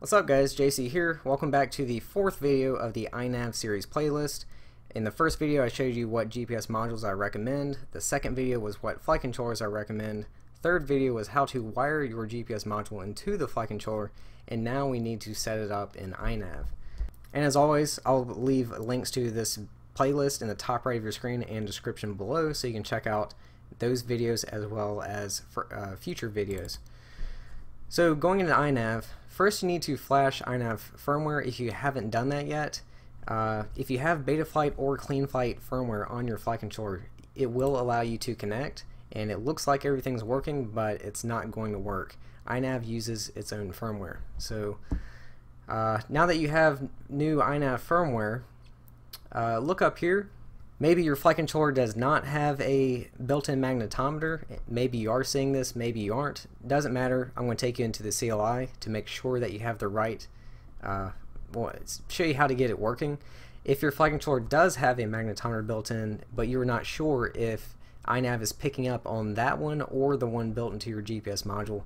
What's up guys, JC here. Welcome back to the fourth video of the iNav series playlist. In the first video I showed you what GPS modules I recommend, the second video was what flight controllers I recommend, third video was how to wire your GPS module into the flight controller, and now we need to set it up in iNav. And as always, I'll leave links to this playlist in the top right of your screen and description below so you can check out those videos as well as for, uh, future videos. So going into iNav, First, you need to flash iNav firmware if you haven't done that yet. Uh, if you have Betaflight or CleanFlight firmware on your flight controller, it will allow you to connect, and it looks like everything's working, but it's not going to work. iNav uses its own firmware. So uh, now that you have new iNav firmware, uh, look up here Maybe your flight controller does not have a built-in magnetometer. Maybe you are seeing this, maybe you aren't. Doesn't matter. I'm going to take you into the CLI to make sure that you have the right, uh, well, show you how to get it working. If your flight controller does have a magnetometer built in, but you're not sure if iNav is picking up on that one or the one built into your GPS module,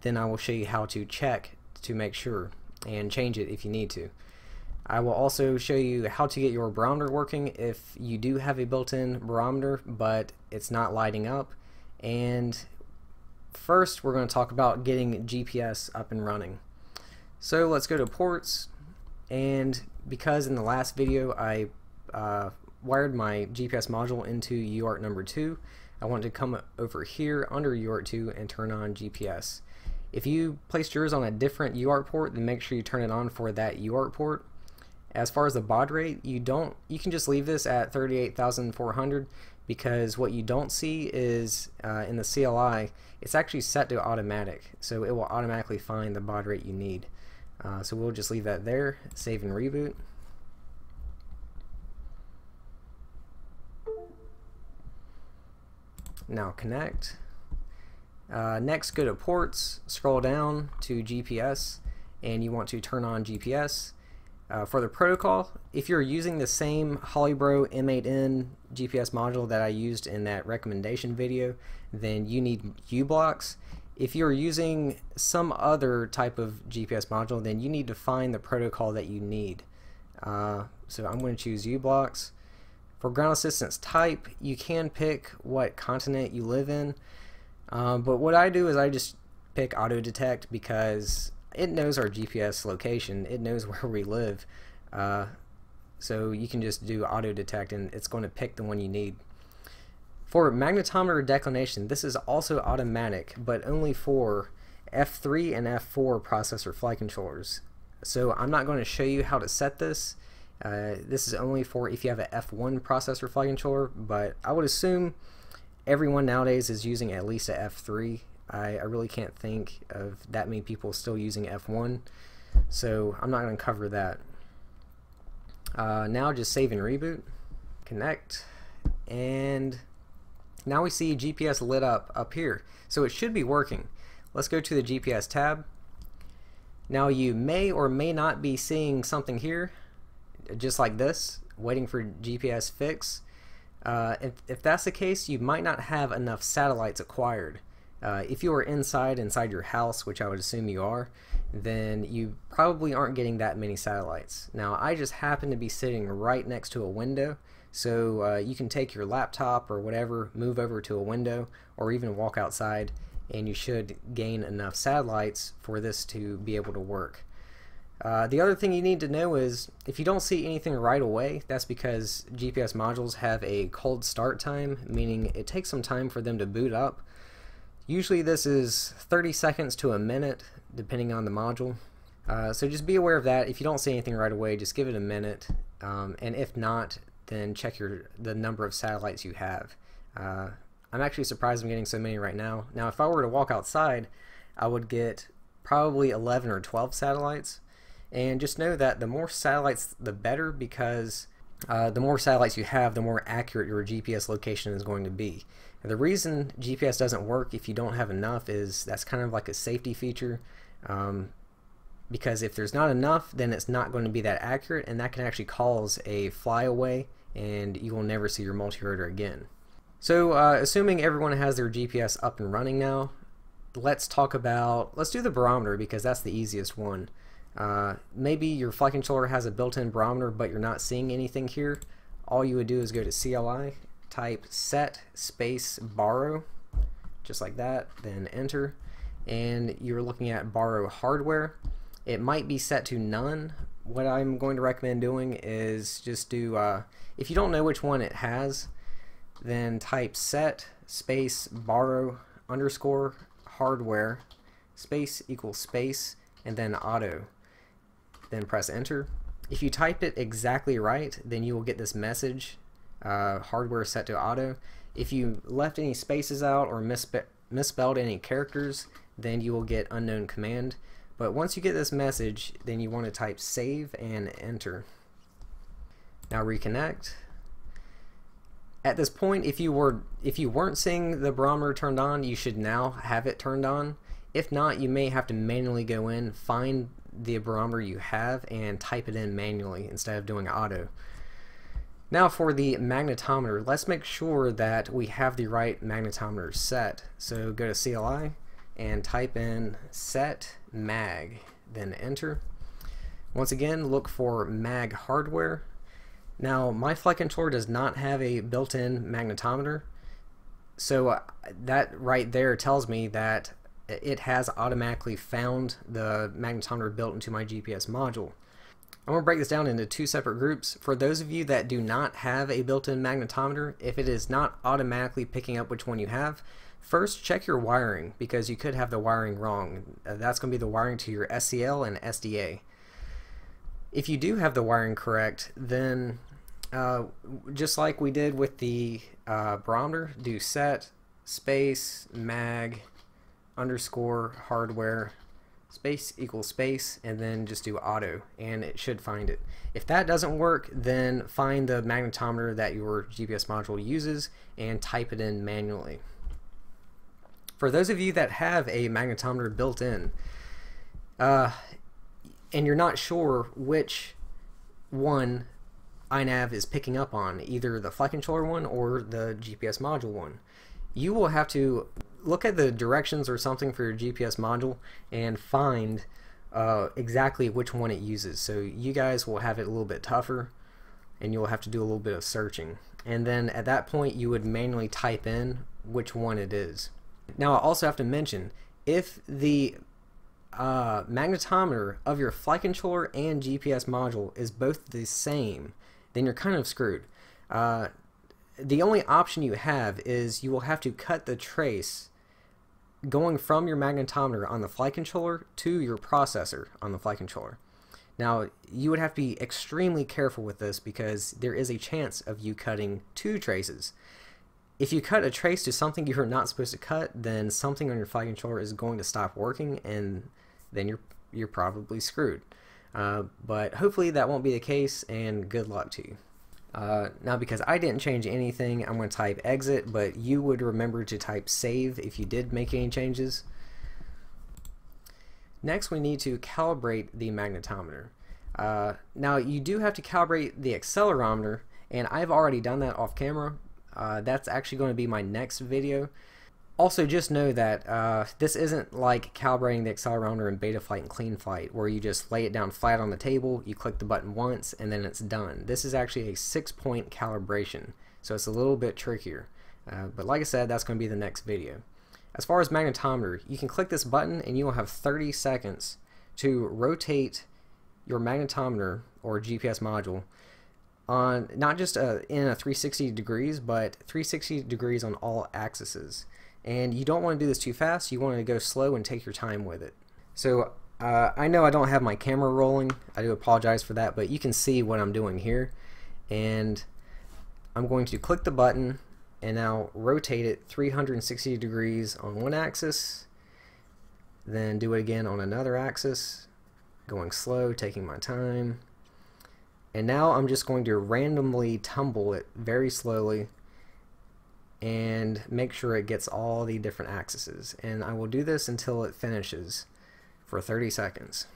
then I will show you how to check to make sure and change it if you need to. I will also show you how to get your barometer working if you do have a built-in barometer but it's not lighting up and first we're going to talk about getting GPS up and running. So let's go to ports and because in the last video I uh, wired my GPS module into UART number 2 I want to come over here under UART 2 and turn on GPS. If you placed yours on a different UART port then make sure you turn it on for that UART port as far as the baud rate, you don't you can just leave this at 38,400 because what you don't see is uh, in the CLI it's actually set to automatic so it will automatically find the baud rate you need. Uh, so we'll just leave that there, save and reboot. Now connect. Uh, next go to ports, scroll down to GPS and you want to turn on GPS uh, for the protocol, if you're using the same Holybro M8N GPS module that I used in that recommendation video, then you need u-blox. If you're using some other type of GPS module, then you need to find the protocol that you need. Uh, so I'm going to choose u-blox. For ground assistance type, you can pick what continent you live in, uh, but what I do is I just pick auto detect because it knows our GPS location. It knows where we live. Uh, so you can just do auto detect and it's going to pick the one you need. For magnetometer declination, this is also automatic, but only for F3 and F4 processor flight controllers. So I'm not going to show you how to set this. Uh, this is only for if you have an F1 processor flight controller, but I would assume everyone nowadays is using at least a F3 I, I really can't think of that many people still using F1 so I'm not going to cover that. Uh, now just save and reboot, connect, and now we see GPS lit up up here. So it should be working. Let's go to the GPS tab. Now you may or may not be seeing something here, just like this, waiting for GPS fix. Uh, if, if that's the case, you might not have enough satellites acquired. Uh, if you are inside inside your house, which I would assume you are, then you probably aren't getting that many satellites. Now I just happen to be sitting right next to a window, so uh, you can take your laptop or whatever, move over to a window, or even walk outside, and you should gain enough satellites for this to be able to work. Uh, the other thing you need to know is if you don't see anything right away, that's because GPS modules have a cold start time, meaning it takes some time for them to boot up. Usually this is 30 seconds to a minute, depending on the module. Uh, so just be aware of that. If you don't see anything right away, just give it a minute. Um, and if not, then check your the number of satellites you have. Uh, I'm actually surprised I'm getting so many right now. Now, if I were to walk outside, I would get probably 11 or 12 satellites. And just know that the more satellites, the better, because uh, the more satellites you have, the more accurate your GPS location is going to be. And the reason GPS doesn't work if you don't have enough is that's kind of like a safety feature. Um, because if there's not enough, then it's not going to be that accurate, and that can actually cause a flyaway, and you will never see your multi-rotor again. So, uh, assuming everyone has their GPS up and running now, let's talk about, let's do the barometer because that's the easiest one. Uh, maybe your flight controller has a built-in barometer but you're not seeing anything here. All you would do is go to CLI, type set space baro, just like that, then enter, and you're looking at baro hardware. It might be set to none. What I'm going to recommend doing is just do, uh, if you don't know which one it has, then type set space baro underscore hardware space equals space and then auto then press enter. If you type it exactly right then you will get this message uh, hardware set to auto. If you left any spaces out or misspe misspelled any characters then you will get unknown command. But once you get this message then you want to type save and enter. Now reconnect. At this point if you were if you weren't seeing the barometer turned on you should now have it turned on. If not you may have to manually go in find the barometer you have and type it in manually instead of doing auto. Now for the magnetometer let's make sure that we have the right magnetometer set. So go to CLI and type in set mag then enter. Once again look for mag hardware. Now, my flight controller does not have a built-in magnetometer, so uh, that right there tells me that it has automatically found the magnetometer built into my GPS module. I'm going to break this down into two separate groups. For those of you that do not have a built-in magnetometer, if it is not automatically picking up which one you have, first check your wiring because you could have the wiring wrong. Uh, that's going to be the wiring to your SCL and SDA. If you do have the wiring correct, then uh, just like we did with the uh, barometer, do set space mag underscore hardware space equals space and then just do auto and it should find it. If that doesn't work then find the magnetometer that your GPS module uses and type it in manually. For those of you that have a magnetometer built in uh, and you're not sure which one iNav is picking up on, either the flight controller one or the GPS module one. You will have to look at the directions or something for your GPS module and find uh, exactly which one it uses. So you guys will have it a little bit tougher and you'll have to do a little bit of searching. And then at that point you would manually type in which one it is. Now I also have to mention if the uh, magnetometer of your flight controller and GPS module is both the same then you're kind of screwed. Uh, the only option you have is you will have to cut the trace going from your magnetometer on the flight controller to your processor on the flight controller. Now, you would have to be extremely careful with this because there is a chance of you cutting two traces. If you cut a trace to something you're not supposed to cut, then something on your flight controller is going to stop working and then you're you're probably screwed. Uh, but hopefully that won't be the case and good luck to you. Uh, now because I didn't change anything I'm going to type exit but you would remember to type save if you did make any changes. Next we need to calibrate the magnetometer. Uh, now you do have to calibrate the accelerometer and I've already done that off camera. Uh, that's actually going to be my next video. Also, just know that uh, this isn't like calibrating the accelerometer in Betaflight and CleanFlight, where you just lay it down flat on the table, you click the button once, and then it's done. This is actually a six-point calibration, so it's a little bit trickier. Uh, but like I said, that's going to be the next video. As far as magnetometer, you can click this button and you will have 30 seconds to rotate your magnetometer or GPS module on not just a, in a 360 degrees, but 360 degrees on all axes and you don't want to do this too fast you want to go slow and take your time with it. So uh, I know I don't have my camera rolling I do apologize for that but you can see what I'm doing here. And I'm going to click the button and now rotate it 360 degrees on one axis then do it again on another axis going slow taking my time. And now I'm just going to randomly tumble it very slowly and make sure it gets all the different axes. And I will do this until it finishes for 30 seconds.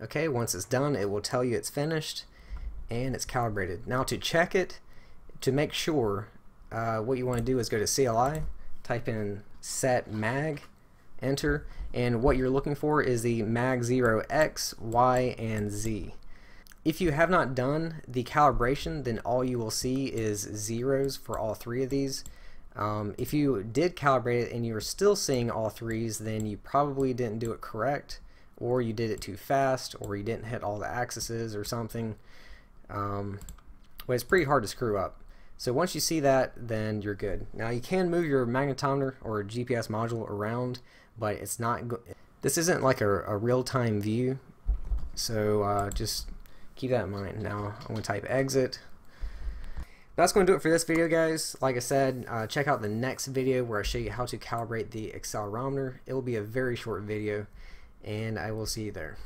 Okay, once it's done, it will tell you it's finished and it's calibrated. Now to check it, to make sure, uh, what you want to do is go to CLI, type in set mag, enter, and what you're looking for is the mag 0 X, Y, and Z. If you have not done the calibration, then all you will see is zeros for all three of these. Um, if you did calibrate it and you're still seeing all threes, then you probably didn't do it correct, or you did it too fast, or you didn't hit all the axes or something. Um, but it's pretty hard to screw up. So once you see that, then you're good. Now you can move your magnetometer or GPS module around, but it's not. this isn't like a, a real-time view, so uh, just keep that in mind. Now I'm going to type exit. That's going to do it for this video, guys. Like I said, uh, check out the next video where I show you how to calibrate the accelerometer. It will be a very short video, and I will see you there.